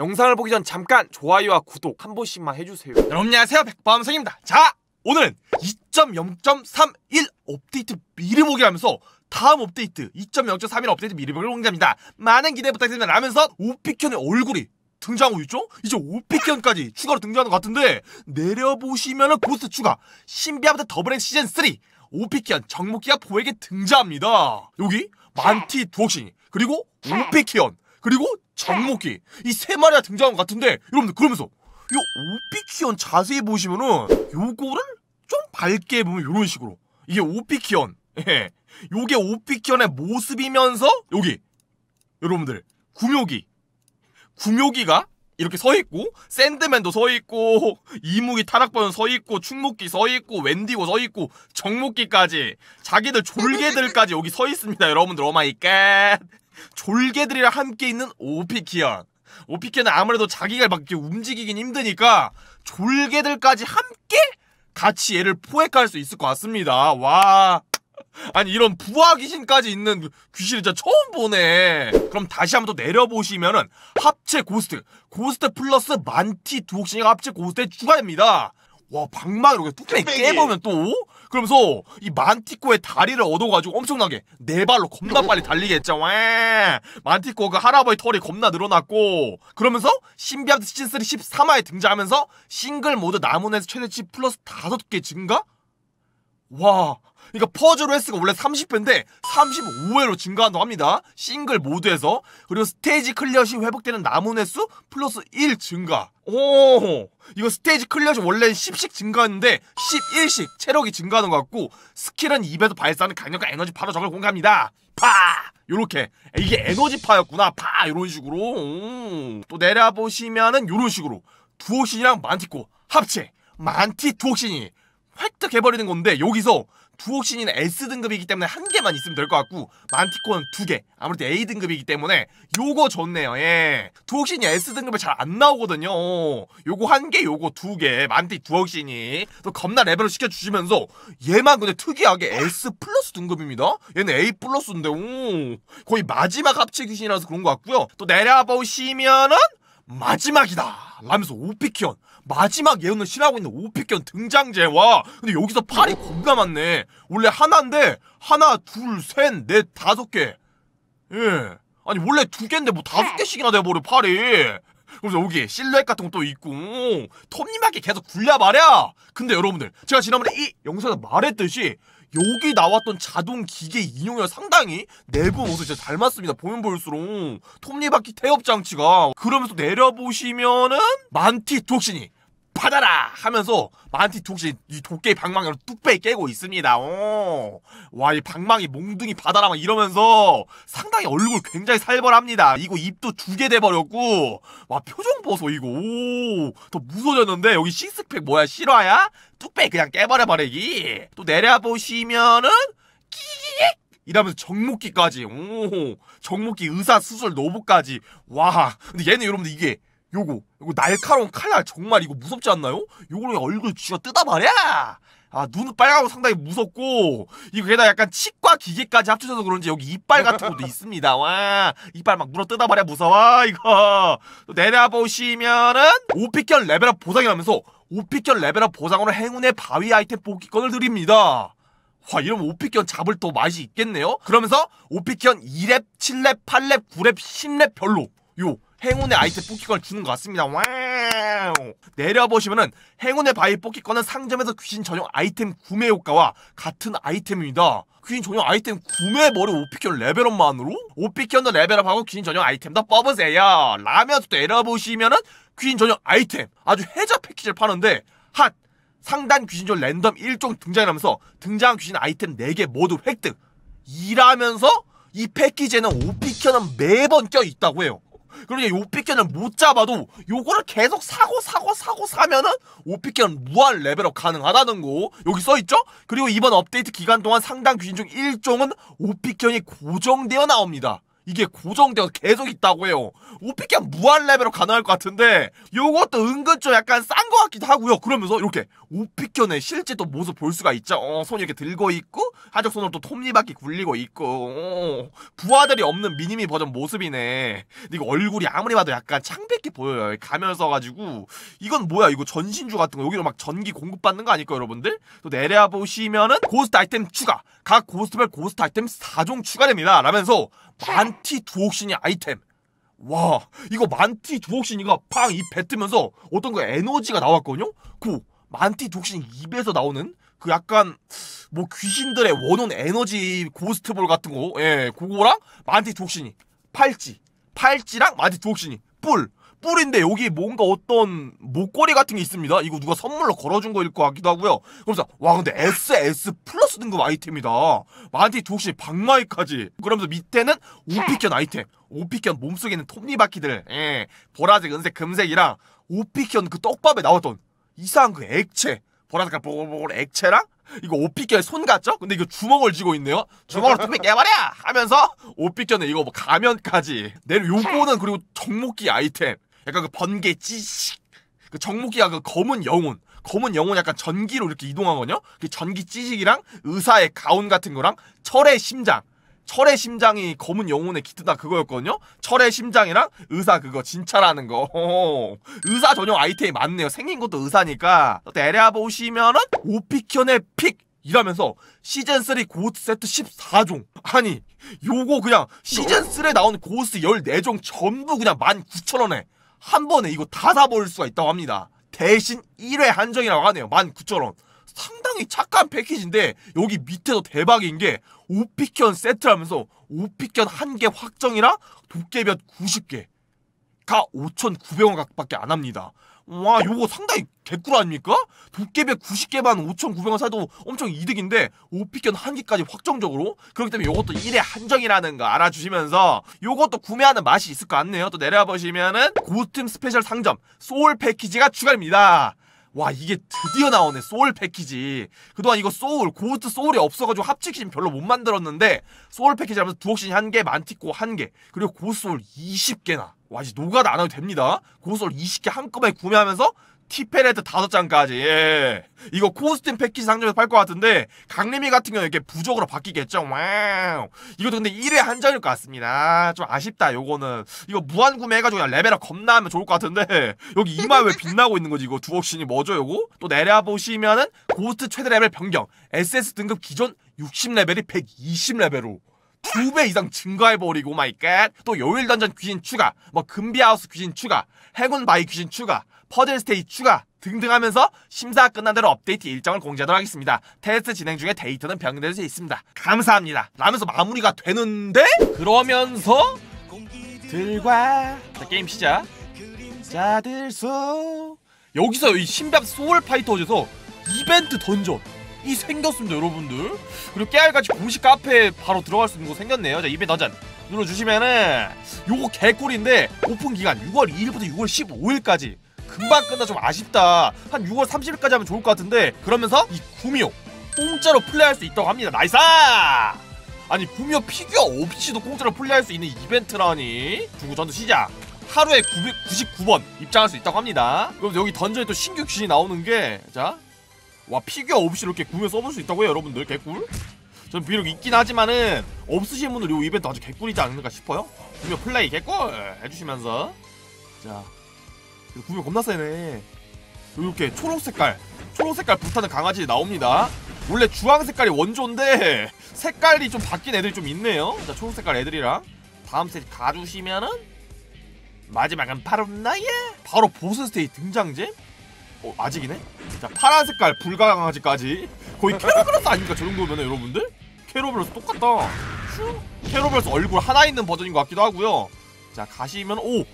영상을 보기 전 잠깐 좋아요와 구독 한 번씩만 해주세요. 여러분 안녕하세요 백범성입니다. 자 오늘은 2.0.31 업데이트 미리 보기 하면서 다음 업데이트 2.0.31 업데이트 미리 보기 공개합니다. 많은 기대 부탁드립니다. 라면서 오피키언의 얼굴이 등장하고 있죠? 이제 오피키언까지 추가로 등장하는 것 같은데 내려보시면 은 고스트 추가 신비아파트 더블 X 시즌 3 오피키언 정목기가 포에게 등장합니다. 여기 만티 두옥신이 그리고 오피켄 그리고 정목기 이 세 마리가 등장한 것 같은데 여러분들 그러면서 이 오피키언 자세히 보시면은 요거를 좀 밝게 보면 이런 식으로. 이게 오피키언. 예. 요게 오피키언의 모습이면서 여기 여러분들 구묘기. 구묘기가 이렇게 서 있고 샌드맨도 서 있고 이무기 타락번은 서 있고 충목기 서 있고 웬디고 서 있고 정목기까지. 자기들 졸개들까지 여기 서 있습니다 여러분들. Oh my god 졸개들이랑 함께 있는 오피키언. 오피키언은 아무래도 자기가 막 움직이긴 힘드니까 졸개들까지 함께 같이 얘를 포획할 수 있을 것 같습니다. 와. 아니 이런 부하 귀신까지 있는 귀신을 진짜 처음 보네. 그럼 다시 한번 또 내려보시면은 합체 고스트 고스트 플러스 만티 두억시니가 합체 고스트에 추가됩니다. 와 방망이 이렇게 뚝배기 뚝배기. 깨보면 또 그러면서 이 만티코의 다리를 얻어가지고 엄청나게 네 발로 겁나 빨리 달리겠죠 와 만티코 그 할아버지 털이 겁나 늘어났고 그러면서 신비아파트 시즌3 13화에 등장하면서 싱글 모드 나무에서 최대치 플러스 5개 증가? 와, 그러니까 퍼즐 횟수가 원래 30회인데 35회로 증가한다고 합니다. 싱글 모드에서 그리고 스테이지 클리어 시 회복되는 남은 횟수 플러스 1 증가. 오, 이거 스테이지 클리어 시 원래 10씩 증가했는데 11씩 체력이 증가하는 것 같고 스킬은 입에서 발사하는 강력한 에너지 파로 적을 공격합니다. 파! 요렇게 이게 에너지파였구나 파 이런 식으로 오. 또 내려보시면은 요런 식으로 두억시니랑 만티코 합체 만티 두억시니 획득해버리는 건데 여기서 두억시니는 S등급이기 때문에 한 개만 있으면 될 것 같고 만티코는 두 개 아무래도 A등급이기 때문에 요거 좋네요. 예. 두옥신이 S등급에 잘 안 나오거든요. 어, 요거 한 개 요거 두 개 만티 두옥신이. 또 겁나 레벨을 시켜 주시면서 얘만 근데 특이하게 S 플러스 등급입니다. 얘는 A 플러스인데 오. 거의 마지막 합체 귀신이라서 그런 것 같고요. 또 내려보시면은 마지막이다. 라면서 오피키언 마지막 예언을 실하고 있는 오피견 등장제와 근데 여기서 팔이 겁나 많네. 원래 하나인데 하나 둘셋넷 다섯 개. 예. 아니 원래 두 개인데 뭐 다섯 개씩이나 돼버려 팔이. 그래서 여기 실루엣 같은 것도 있고 톱니바퀴 계속 굴려 말이야 근데 여러분들 제가 지난번에 이 영상에서 말했듯이 여기 나왔던 자동 기계 인용이랑 상당히 내부 모습 진짜 닮았습니다. 보면 볼수록. 톱니바퀴 태엽 장치가. 그러면서 내려보시면은 만티 독신이 받아라 하면서 만티 독신 이 도깨비 방망이로 뚝배기 깨고 있습니다. 어. 와이 방망이 몽둥이 받아라 막 이러면서 상당히 얼굴 굉장히 살벌합니다. 이거 입도 두 개 돼버렸고 와 표정 보소 이거 오, 더 무서워졌는데 여기 식스팩 뭐야 실화야? 뚝배기 그냥 깨버려 버리기. 또 내려보시면은 끼익 이러면서 정목기까지 오 정목기 의사 수술 노부까지 와 근데 얘는 여러분들 이게 요거. 요거 날카로운 칼날 정말 이거 무섭지 않나요? 요거를 얼굴 쥐어 뜯어버려! 아 눈은 빨갛고 상당히 무섭고 이거 게다가 약간 치과 기계까지 합쳐져서 그런지 여기 이빨 같은 것도 있습니다. 와 이빨 막 물어 뜯어버려 무서워 이거. 또 내려보시면은 오피키언 레벨업 보상이라면서 오피키언 레벨업 보상으로 행운의 바위 아이템 뽑기권을 드립니다. 와 이러면 오피키언 잡을 또 맛이 있겠네요? 그러면서 오피키언 2렙 7렙 8렙 9렙 10렙 별로. 요 행운의 아이템 뽑기권을 주는 것 같습니다. Wow. 내려보시면은 행운의 바위 뽑기권은 상점에서 귀신 전용 아이템 구매 효과와 같은 아이템입니다. 귀신 전용 아이템 구매해버려 오피키언 레벨업만으로? 오피키언도 레벨업하고 귀신 전용 아이템도 뽑으세요. 라면서 또 내려보시면은 귀신 전용 아이템 아주 해저 패키지를 파는데 핫! 상단 귀신전 랜덤 1종 등장하면서 등장한 귀신 아이템 4개 모두 획득! 이라면서 이 패키지에는 오피견은 매번 껴있다고 해요 그러니까 오피견을 못 잡아도 요거를 계속 사고 사고 사고 사면은 오피견 무한 레벨업 가능하다는 거 여기 써있죠? 그리고 이번 업데이트 기간 동안 상당 귀신 중 1종은 오피견이 고정되어 나옵니다 이게 고정되어 계속 있다고 해요. 오피캔 무한 레벨로 가능할 것 같은데 요것도 은근 좀 약간 싼 것 같기도 하고요. 그러면서 이렇게 오피키언의 실제 또 모습 볼 수가 있죠. 어, 손 이렇게 들고 있고 한쪽 손으로 또 톱니바퀴 굴리고 있고 어, 부하들이 없는 미니미 버전 모습이네. 근데 이거 얼굴이 아무리 봐도 약간 창백해 보여요. 가면 써가지고 이건 뭐야 이거 전신주 같은 거 여기로 막 전기 공급받는 거 아닐까요 여러분들? 또 내려 보시면은 고스트 아이템 추가 각 고스트별 고스트 아이템 4종 추가됩니다. 라면서 만티 두억시니 아이템. 와 이거 만티 두억시니가 팡이 뱉으면서 어떤 그 에너지가 나왔거든요? 그 만티 두옥신이 입에서 나오는 그 약간 뭐 귀신들의 원혼 에너지 고스트볼 같은 거, 예, 그거랑 만티 두옥신이 팔찌, 팔찌랑 만티 두옥신이. 뿔, 뿔인데 여기 뭔가 어떤 목걸이 같은 게 있습니다. 이거 누가 선물로 걸어준 거일 것 같기도 하고요. 그러면서 와 근데 SS 플러스 등급 아이템이다. 만티 두옥신 방마이까지. 그러면서 밑에는 오피견 아이템. 오피견 몸속에 있는 톱니바퀴들, 예, 보라색, 은색, 금색이랑 오피견 그 떡밥에 나왔던 이상한 그 액체. 보라색깔 보글보글 액체랑 이거 오피견의 손 같죠? 근데 이거 주먹을 쥐고 있네요. 주먹으로 톱이 깨버려! 하면서 오피견의 이거 뭐 가면까지. 내려 요거는 그리고 정목기 아이템. 약간 그 번개 찌식. 그 정목기가 그 검은 영혼. 검은 영혼 약간 전기로 이렇게 이동하거든요? 그 전기 찌식이랑 의사의 가운 같은 거랑 철의 심장. 철의 심장이 검은 영혼이 깃들다 그거였거든요. 철의 심장이랑 의사 그거 진찰하는 거. 호호. 의사 전용 아이템이 많네요. 생긴 것도 의사니까. 또 내려 보시면은 오피키언의 pick 이라면서 시즌 3 고스트 세트 14종. 아니, 요거 그냥 시즌 3에 나온 고스트 14종 전부 그냥 19,000원에 한 번에 이거 다 사볼 수가 있다고 합니다. 대신 1회 한정이라고 하네요. 19,000원. 상당히 착한 패키지인데 여기 밑에도 대박인 게 오피키언 세트라면서 오피키언 한 개 확정이랑 도깨비옷 90개가 5,900원 밖에 안 합니다. 와 요거 상당히 개꿀 아닙니까? 도깨비옷 90개만 5,900원 사도 엄청 이득인데 오피키언 한 개까지 확정적으로 그렇기 때문에 요것도 1회 한정이라는 거 알아주시면서 요것도 구매하는 맛이 있을 것 같네요. 또 내려보시면은 고스트 스페셜 상점 소울 패키지가 추가됩니다. 와 이게 드디어 나오네 소울 패키지. 그동안 이거 소울 고스트 소울이 없어가지고 합체 귀신 별로 못 만들었는데 소울 패키지 하면서 두억시니 한개 만티코 한개 그리고 고스트 소울 20개나. 와 이제 노가다 안 해도 됩니다. 고스트 소울 20개 한꺼번에 구매하면서 티페레트 다섯 장까지. 예. 이거 코스튬 패키지 상점에서 팔 것 같은데 강림이 같은 경우는 이렇게 부적으로 바뀌겠죠? Wow. 이것도 근데 1회 한정일 것 같습니다. 좀 아쉽다 요거는. 이거 무한 구매해가지고 그냥 레벨업 겁나 하면 좋을 것 같은데 여기 이마 왜 빛나고 있는 거지 이거? 두억시니 뭐죠 요거? 또 내려 보시면은 고스트 최대 레벨 변경. SS 등급 기존 60레벨이 120레벨로. 두배 이상 증가해버리고 my god. 또 요일 던전 귀신 추가. 뭐 금비하우스 귀신 추가. 행운의 바위 귀신 추가 퍼즐 스테이지 추가 등등 하면서 심사 끝난 대로 업데이트 일정을 공지하도록 하겠습니다. 테스트 진행 중에 데이터는 변경될 수 있습니다. 감사합니다. 라면서 마무리가 되는데? 그러면서 들과 자, 게임 시작. 자들 소 여기서 이 신비아파트 소울 파이터즈에서 이벤트 던전 이 생겼습니다 여러분들. 그리고 깨알같이 공식 카페에 바로 들어갈 수 있는 거 생겼네요. 자 이벤트 던전. 눌러주시면은 요거 개꿀인데 오픈 기간 6월 2일부터 6월 15일까지 금방 끝나 좀 아쉽다. 한 6월 30일까지 하면 좋을 것 같은데 그러면서 이 구미호 공짜로 플레이할 수 있다고 합니다. Nice! 아니 구미호 피규어 없이도 공짜로 플레이할 수 있는 이벤트라니. 중구 전투 시작. 하루에 999번 입장할 수 있다고 합니다. 그럼 여기 던전에 또 신규 귀신이 나오는 게자 와 피규어 없이 이렇게 구매 써볼 수 있다고요 여러분들? 개꿀? 전 비록 있긴 하지만은 없으신 분들 이 이벤트 아주 개꿀이지 않을까 싶어요. 구매 플레이 개꿀! 해주시면서. 자 구매 겁나 세네. 이렇게 초록 색깔 초록 색깔 불타는 강아지 나옵니다. 원래 주황 색깔이 원조인데 색깔이 좀 바뀐 애들이 좀 있네요. 자 초록 색깔 애들이랑 다음 세트 가주시면은 마지막은 바로 나의 바로 보스 스테이 등장잼? 어 아직이네? 자 파란 색깔 불가 강아지까지. 거의 캐로브러스 아닙니까? 저 정도면 여러분들? 캐로브러스 똑같다. 슈! 캐로브러스 얼굴 하나 있는 버전인 것 같기도 하고요. 자 가시면 오!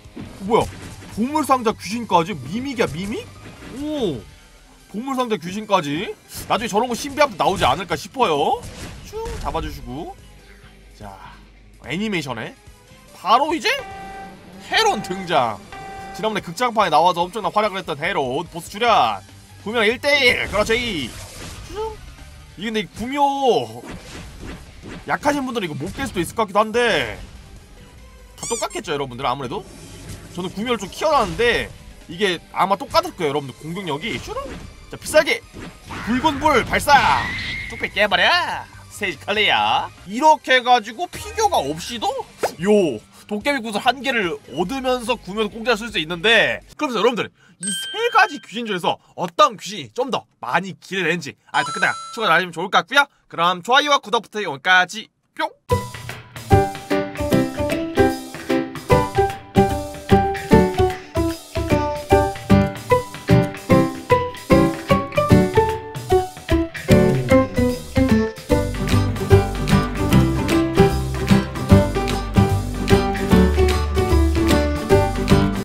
뭐야 보물상자 귀신까지? 미믹이야 미믹? 오 보물상자 귀신까지? 나중에 저런 거 신비합도 나오지 않을까 싶어요. 쭉 잡아주시고. 자 애니메이션에. 바로 이제 헤론 등장. 지난번에 극장판에 나와서 엄청난 활약을 했던 헤론 보스 출연 구명 1대1 그렇지 이게 근데 구묘 약하신 분들은 이거 못 깰 수도 있을 것 같기도 한데 다 똑같겠죠 여러분들 아무래도 저는 구미호를 좀 키워놨는데 이게 아마 똑같을 거예요 여러분들. 공격력이 슈르 자 비싸게! 붉은 불 발사! 뚝배기 깨버려! 클리어 이렇게 해가지고 피규어가 없이도 요 도깨비 구슬 한 개를 얻으면서 구미호도 공짜로 쓸 수 있는데 그러면서 여러분들 이 세 가지 귀신 중에서 어떤 귀신이 좀 더 많이 기대되는지 아 댓글에다가 추가 알려주면 좋을 것 같고요. 그럼 좋아요와 구독 부탁 여기까지